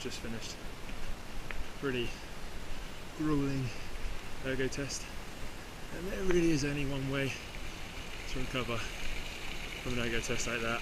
just finished. Pretty grueling ergo test. And there really is only one way to recover from an ergo test like that.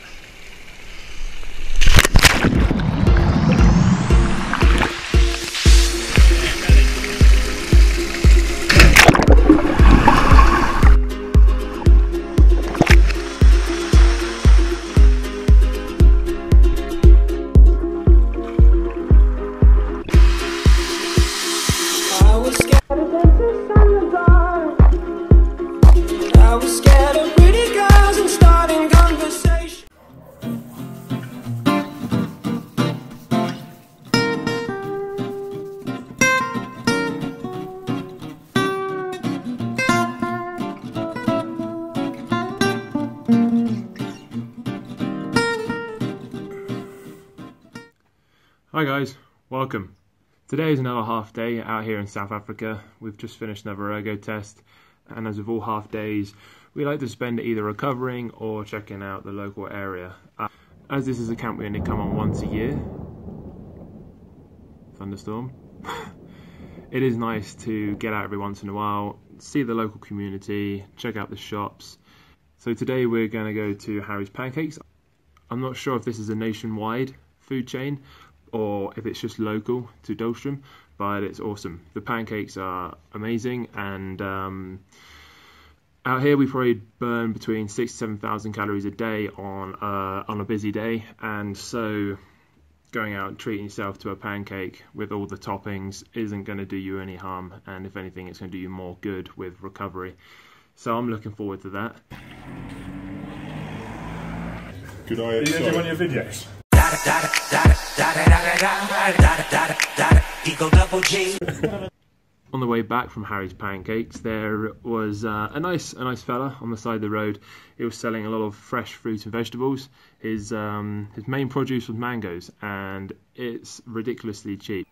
Hi guys, welcome. Today is another half day out here in South Africa. We've just finished another ergo test, and as with all half days, we like to spend it either recovering or checking out the local area. Uh, as this is a camp we only come on once a year, thunderstorm, it is nice to get out every once in a while, see the local community, check out the shops. So today we're going to go to Harrie's Pancakes. I'm not sure if this is a nationwide food chain or if it's just local to Dullstroom, but it's awesome. The pancakes are amazing, and um, out here we probably burn between six to seven thousand calories a day on uh, on a busy day, and so going out and treating yourself to a pancake with all the toppings isn't going to do you any harm, and if anything, it's going to do you more good with recovery. So I'm looking forward to that. Good eye. Are you going to do one of your videos? On the way back from Harrie's Pancakes, there was uh, a nice a nice fella on the side of the road. He was selling a lot of fresh fruits and vegetables. His um, his main produce was mangoes, and it's ridiculously cheap.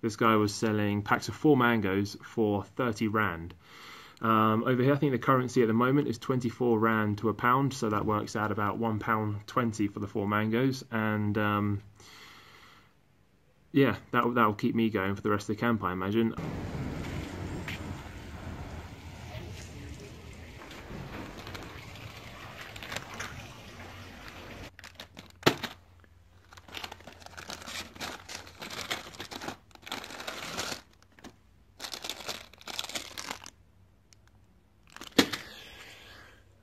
This guy was selling packs of four mangoes for 30 rand. Um, over here, I think the currency at the moment is 24 rand to a pound, so that works out about one pound 20 for the four mangoes. And um, yeah, that that will keep me going for the rest of the camp, I imagine.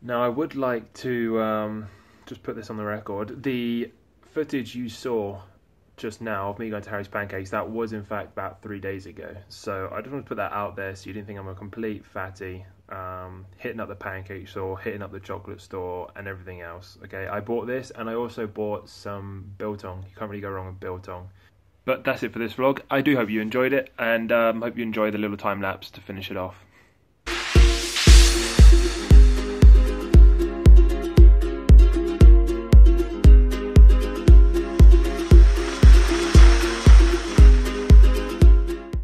Now, I would like to um, just put this on the record. The footage you saw just now of me going to Harrie's Pancakes, that was in fact about three days ago. So I just want to put that out there so you didn't think I'm a complete fatty, um, hitting up the pancake store, hitting up the chocolate store, and everything else. Okay, I bought this and I also bought some biltong. You can't really go wrong with biltong. But that's it for this vlog. I do hope you enjoyed it and um, hope you enjoy the little time lapse to finish it off.